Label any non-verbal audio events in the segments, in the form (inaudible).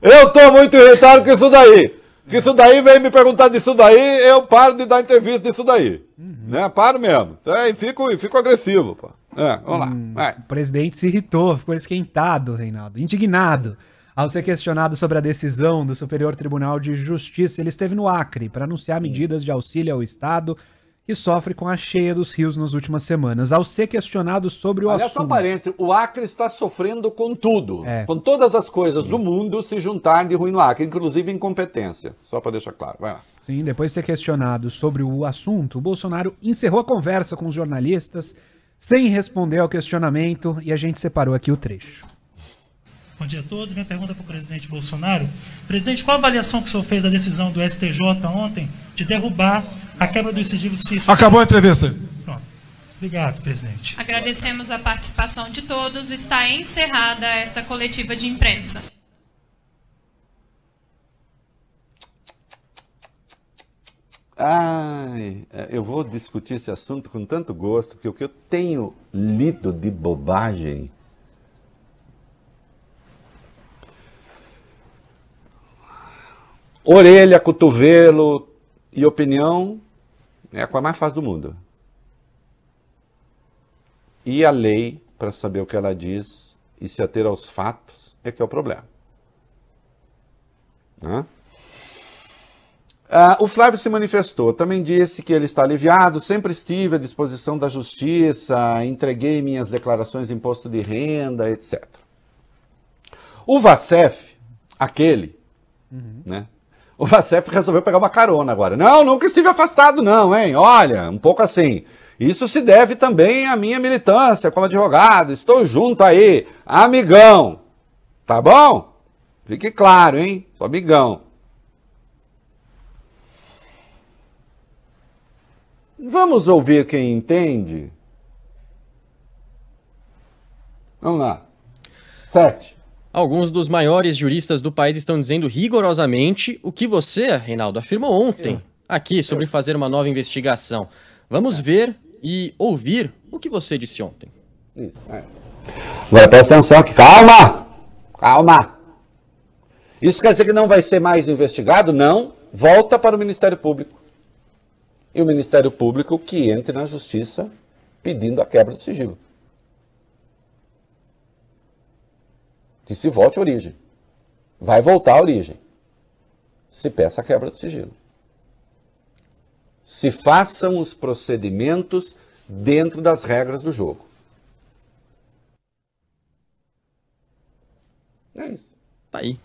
Eu tô muito irritado com isso daí. Que isso daí vem me perguntar disso daí, eu paro de dar entrevista disso daí. Uhum. Né? Paro mesmo. É, e fico, fico agressivo, pô. É, vamos hum, lá. O presidente se irritou, ficou esquentado, Reinaldo, indignado. Ao ser questionado sobre a decisão do Superior Tribunal de Justiça, ele esteve no Acre para anunciar medidas de auxílio ao Estado que sofre com a cheia dos rios nas últimas semanas. Ao ser questionado sobre o Olha assunto... só parênteses, o Acre está sofrendo com tudo, é. com todas as coisas Sim. do mundo se juntar de ruim no Acre, inclusive incompetência, só para deixar claro. Vai lá. Sim, depois de ser questionado sobre o assunto, o Bolsonaro encerrou a conversa com os jornalistas sem responder ao questionamento e a gente separou aqui o trecho. Bom dia a todos. Minha pergunta para o presidente Bolsonaro. Presidente, qual a avaliação que o senhor fez da decisão do STJ ontem de derrubar a quebra dos sigilos fiscais? Acabou a entrevista. Pronto. Obrigado, presidente. Agradecemos a participação de todos. Está encerrada esta coletiva de imprensa. Ai, é, eu vou discutir esse assunto com tanto gosto, porque o que eu tenho lido de bobagem Orelha, cotovelo e opinião é a coisa mais fácil do mundo. E a lei, para saber o que ela diz e se ater aos fatos, é que é o problema. Né? Ah, o Flávio se manifestou, também disse que ele está aliviado, sempre estive à disposição da justiça, entreguei minhas declarações de imposto de renda, etc. O Vacef, aquele, uhum. né, o Vacef resolveu pegar uma carona agora. Não, nunca estive afastado, não, hein? Olha, um pouco assim. Isso se deve também à minha militância como advogado. Estou junto aí, amigão. Tá bom? Fique claro, hein? Sou amigão. Vamos ouvir quem entende? Vamos lá. Sete. Alguns dos maiores juristas do país estão dizendo rigorosamente o que você, Reinaldo, afirmou ontem aqui sobre fazer uma nova investigação. Vamos ver e ouvir o que você disse ontem. Isso. É. Agora presta atenção aqui. Calma! Calma! Isso quer dizer que não vai ser mais investigado? Não. Volta para o Ministério Público. E o Ministério Público que entre na Justiça pedindo a quebra do sigilo. Que se volte à origem. Vai voltar à origem. Se peça a quebra do sigilo. Se façam os procedimentos dentro das regras do jogo. É isso. Tá aí.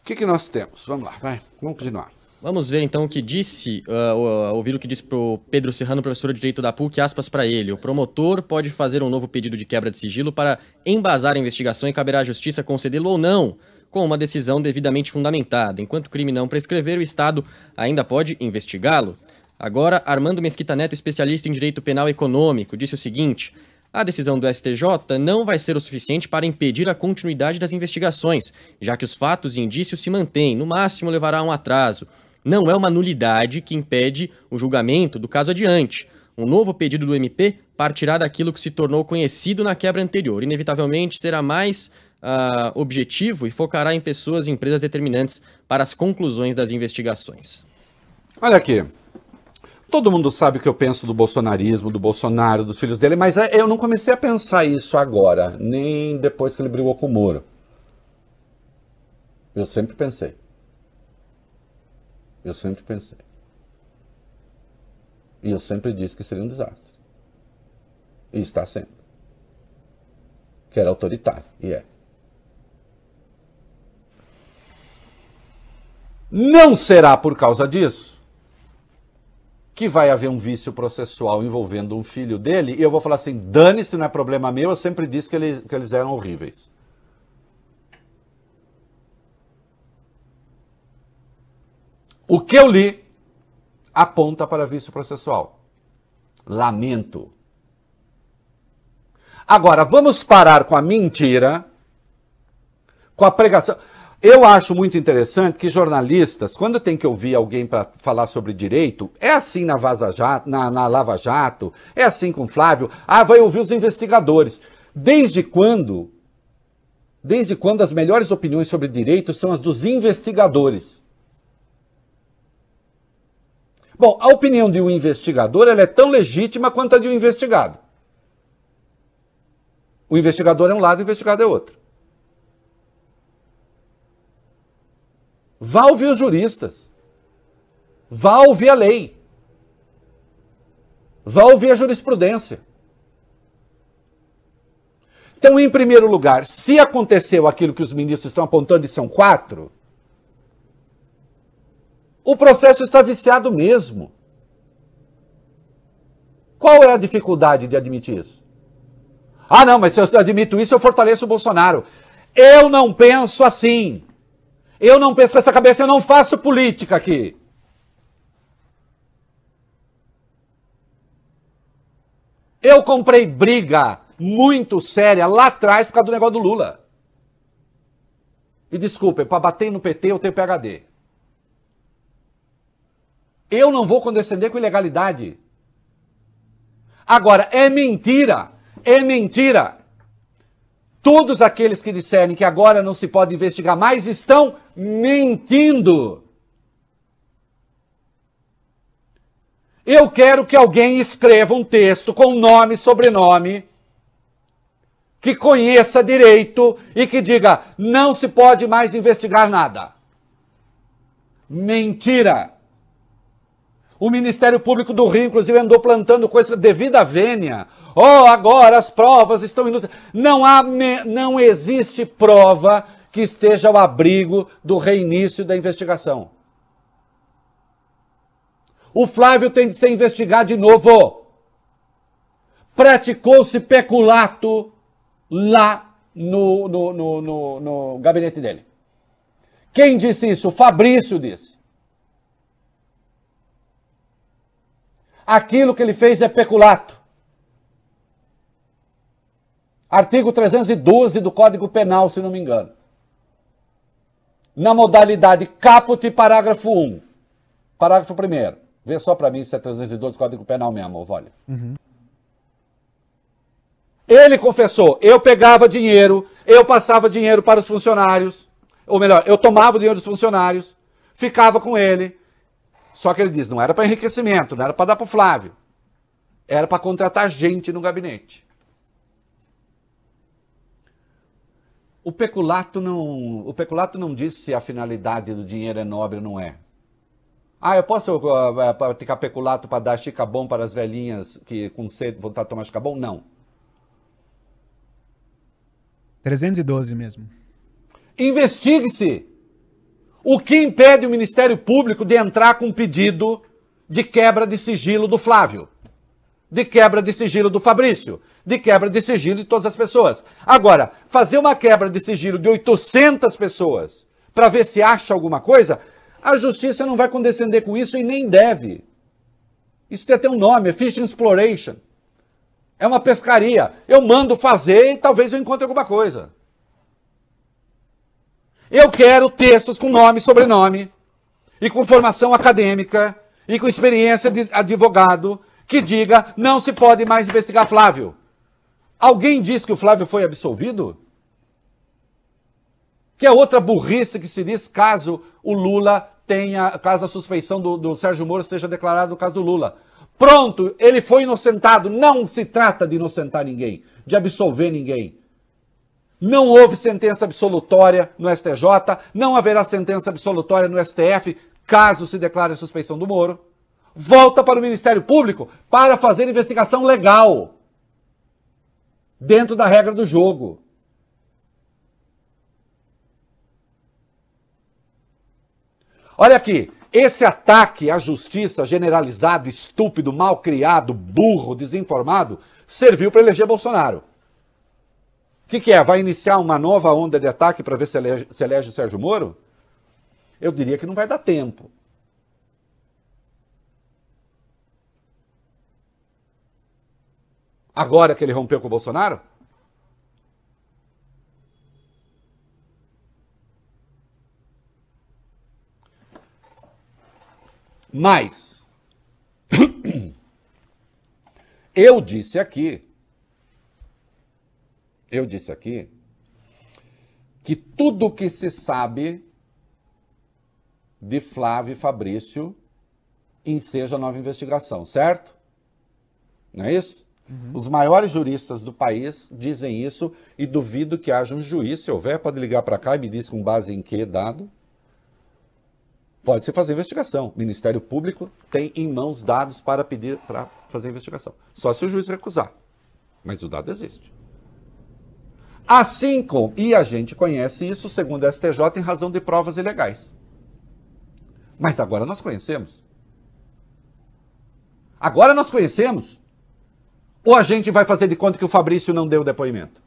O que, que nós temos? Vamos lá, vai. Vamos continuar. Vamos ver então o que disse, uh, ouvir o que disse para o Pedro Serrano, professor de Direito da PUC, aspas para ele. O promotor pode fazer um novo pedido de quebra de sigilo para embasar a investigação e caberá à justiça concedê-lo ou não, com uma decisão devidamente fundamentada. Enquanto o crime não prescrever, o Estado ainda pode investigá-lo. Agora, Armando Mesquita Neto, especialista em direito penal econômico, disse o seguinte: a decisão do STJ não vai ser o suficiente para impedir a continuidade das investigações, já que os fatos e indícios se mantêm, no máximo levará a um atraso não é uma nulidade que impede o julgamento do caso adiante. Um novo pedido do MP partirá daquilo que se tornou conhecido na quebra anterior. Inevitavelmente será mais uh, objetivo e focará em pessoas e empresas determinantes para as conclusões das investigações. Olha aqui. Todo mundo sabe o que eu penso do bolsonarismo, do Bolsonaro, dos filhos dele, mas é, eu não comecei a pensar isso agora, nem depois que ele brigou com o Moro. Eu sempre pensei. Eu sempre pensei. E eu sempre disse que seria um desastre. E está sendo. Que era autoritário. E é. Não será por causa disso que vai haver um vício processual envolvendo um filho dele e eu vou falar assim: dane-se, não é problema meu. Eu sempre disse que eles, que eles eram horríveis. O que eu li aponta para vício processual. Lamento. Agora, vamos parar com a mentira, com a pregação. Eu acho muito interessante que jornalistas, quando tem que ouvir alguém para falar sobre direito, é assim na, Vaza Jato, na, na Lava Jato, é assim com Flávio. Ah, vai ouvir os investigadores. Desde quando Desde quando as melhores opiniões sobre direito são as dos investigadores? Bom, a opinião de um investigador é tão legítima quanto a de um investigado. O investigador é um lado, o investigado é outro. Vá ouvir os juristas. Vá ouvir a lei. Vá ouvir a jurisprudência. Então, em primeiro lugar, se aconteceu aquilo que os ministros estão apontando e são quatro, o processo está viciado mesmo. Qual é a dificuldade de admitir isso? Ah, não, mas se eu admito isso, eu fortaleço o Bolsonaro. Eu não penso assim. Eu não penso com essa cabeça, eu não faço política aqui. Eu comprei briga muito séria lá atrás por causa do negócio do Lula. E desculpem, para bater no PT eu tenho PHD. Eu não vou condescender com ilegalidade. Agora, é mentira, é mentira. Todos aqueles que disserem que agora não se pode investigar mais estão mentindo. Eu quero que alguém escreva um texto com nome e sobrenome, que conheça direito e que diga: não se pode mais investigar nada. Mentira. O Ministério Público do Rio, inclusive, andou plantando coisa devido à vênia. Oh, agora as provas estão inúteis. Não, há, não existe prova que esteja ao abrigo do reinício da investigação. O Flávio tem de ser investigado de novo. Praticou-se peculato lá no, no, no, no, no gabinete dele. Quem disse isso? O Fabrício disse. Aquilo que ele fez é peculato. Artigo 312 do Código Penal, se não me engano. Na modalidade caput, parágrafo 1. Parágrafo 1. Vê só para mim se é 312 do Código Penal mesmo, olha. Uhum. Ele confessou, eu pegava dinheiro, eu passava dinheiro para os funcionários, ou melhor, eu tomava o dinheiro dos funcionários, ficava com ele. Só que ele diz, não era para enriquecimento, não era para dar para o Flávio. Era para contratar gente no gabinete. O peculato não, o peculato não diz se a finalidade do dinheiro é nobre ou não é. Ah, eu posso uh, praticar peculato para dar chicabom para as velhinhas que com sede vontade de tomar chicabom? Não. 312 mesmo. Investigue-se. O que impede o Ministério Público de entrar com um pedido de quebra de sigilo do Flávio? De quebra de sigilo do Fabrício? De quebra de sigilo de todas as pessoas? Agora, fazer uma quebra de sigilo de 800 pessoas para ver se acha alguma coisa, a justiça não vai condescender com isso e nem deve. Isso tem até um nome, é Fishing Exploration. É uma pescaria. Eu mando fazer e talvez eu encontre alguma coisa. Eu quero textos com nome e sobrenome, e com formação acadêmica, e com experiência de advogado, que diga não se pode mais investigar Flávio. Alguém diz que o Flávio foi absolvido? Que é outra burrice que se diz caso o Lula tenha, caso a suspeição do, do Sérgio Moro seja declarada no caso do Lula. Pronto, ele foi inocentado. Não se trata de inocentar ninguém, de absolver ninguém. Não houve sentença absolutória no STJ, não haverá sentença absolutória no STF, caso se declare a suspeição do Moro. Volta para o Ministério Público para fazer investigação legal, dentro da regra do jogo. Olha aqui, esse ataque à justiça generalizado, estúpido, mal criado, burro, desinformado, serviu para eleger Bolsonaro. O que, que, é? Vai iniciar uma nova onda de ataque para ver se elege, se elege o Sérgio Moro? Eu diria que não vai dar tempo. Agora que ele rompeu com o Bolsonaro? Mas, (coughs) eu disse aqui, eu disse aqui, que tudo que se sabe de Flávio e Fabrício enseja nova investigação, certo? Não é isso? Uhum. Os maiores juristas do país dizem isso e duvido que haja um juiz, se houver, pode ligar para cá e me diz com base em que dado. Pode se fazer investigação. O Ministério Público tem em mãos dados para pedir para fazer investigação. Só se o juiz recusar. Mas o dado existe. Assim como, e a gente conhece isso segundo a STJ em razão de provas ilegais. Mas agora nós conhecemos. Agora nós conhecemos. Ou a gente vai fazer de conta que o Fabrício não deu depoimento?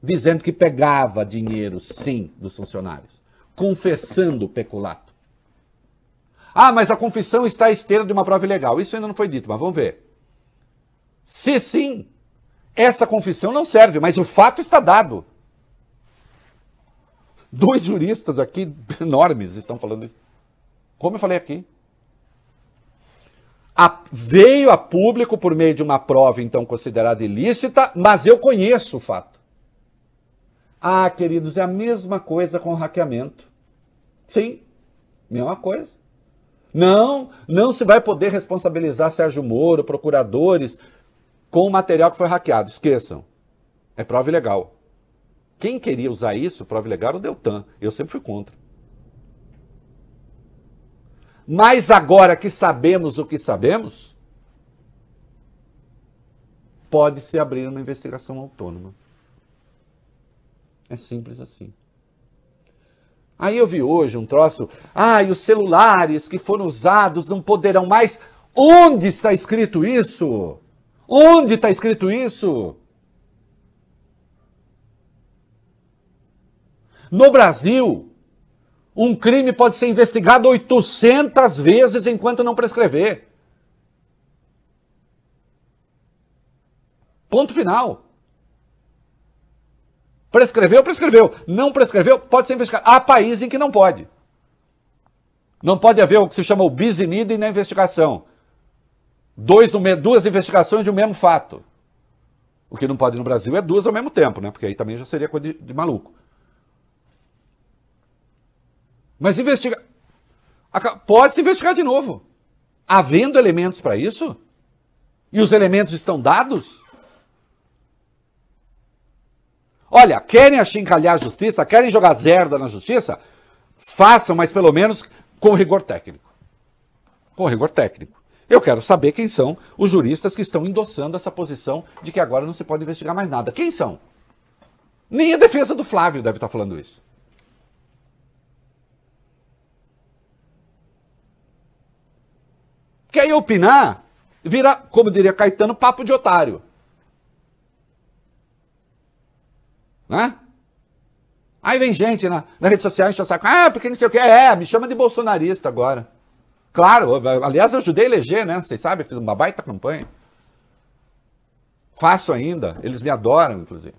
Dizendo que pegava dinheiro, sim, dos funcionários. Confessando o peculato. Ah, mas a confissão está à esteira de uma prova ilegal. Isso ainda não foi dito, mas vamos ver. Se sim, essa confissão não serve, mas o fato está dado. Dois juristas aqui enormes estão falando isso. Como eu falei aqui. A, veio a público por meio de uma prova então considerada ilícita, mas eu conheço o fato. Ah, queridos, é a mesma coisa com o hackeamento. Sim, mesma coisa. Não, não se vai poder responsabilizar Sérgio Moro, procuradores, com o material que foi hackeado. Esqueçam. É prova ilegal. Quem queria usar isso, prova ilegal, era o Deltan. Eu sempre fui contra. Mas agora que sabemos o que sabemos, pode-se abrir uma investigação autônoma. É simples assim. Aí eu vi hoje um troço, ah, e os celulares que foram usados não poderão mais. Onde está escrito isso? Onde está escrito isso? No Brasil, um crime pode ser investigado 800 vezes enquanto não prescrever. Ponto final. Prescreveu, prescreveu. Não prescreveu, pode ser investigado. Há países em que não pode. Não pode haver o que se chama o bis in na investigação. Dois duas investigações de um mesmo fato. O que não pode no Brasil é duas ao mesmo tempo, né? Porque aí também já seria coisa de, de maluco. Mas investiga. Pode se investigar de novo. Havendo elementos para isso? E os elementos estão dados? Olha, querem achincalhar a justiça, querem jogar zerda na justiça? Façam, mas pelo menos com rigor técnico. Com rigor técnico. Eu quero saber quem são os juristas que estão endossando essa posição de que agora não se pode investigar mais nada. Quem são? Nem a defesa do Flávio deve estar falando isso. Aí opinar vira, como diria Caetano, papo de otário. Né? Aí vem gente na, na rede social enche o saco. Ah, porque não sei o que. É, me chama de bolsonarista agora. Claro, aliás, eu ajudei a eleger, né? Vocês sabem, fiz uma baita campanha. Faço ainda, eles me adoram, inclusive.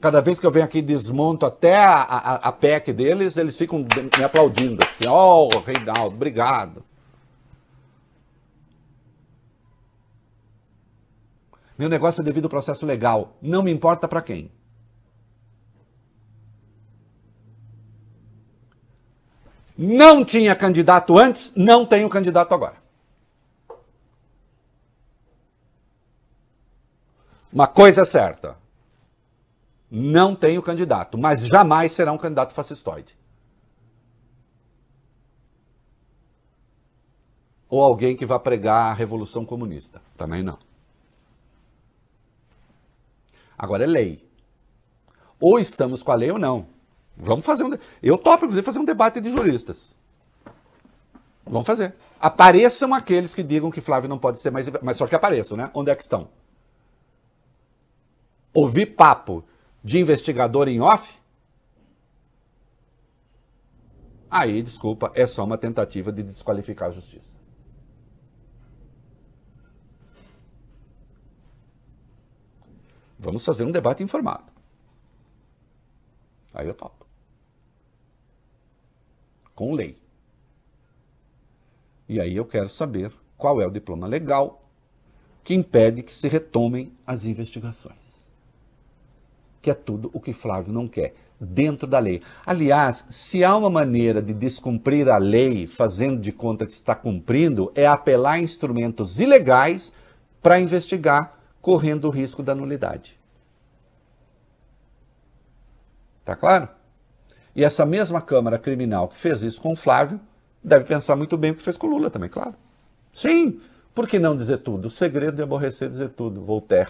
Cada vez que eu venho aqui desmonto até a, a, a PEC deles, eles ficam me aplaudindo assim. Oh, Reinaldo, obrigado. Meu negócio é devido ao processo legal. Não me importa para quem. Não tinha candidato antes, não tenho candidato agora. Uma coisa é certa. Não tenho candidato, mas jamais será um candidato fascistoide. Ou alguém que vá pregar a revolução comunista. Também não. Agora é lei. Ou estamos com a lei ou não. Vamos fazer um. Eu topo, inclusive, fazer um debate de juristas. Vamos fazer. Apareçam aqueles que digam que Flávio não pode ser mais. Mas só que apareçam, né? Onde é que estão? Ouvir papo de investigador em off? Aí, desculpa, é só uma tentativa de desqualificar a justiça. Vamos fazer um debate informado. Aí eu topo. Com lei. E aí eu quero saber qual é o diploma legal que impede que se retomem as investigações. Que é tudo o que Flávio não quer. dentro da lei. Aliás, se há uma maneira de descumprir a lei, fazendo de conta que está cumprindo, é apelar a instrumentos ilegais para investigar, correndo o risco da nulidade. Tá claro? E essa mesma Câmara Criminal que fez isso com o Flávio deve pensar muito bem o que fez com o Lula também, claro. Sim, por que não dizer tudo? O segredo é aborrecer dizer tudo, Voltaire.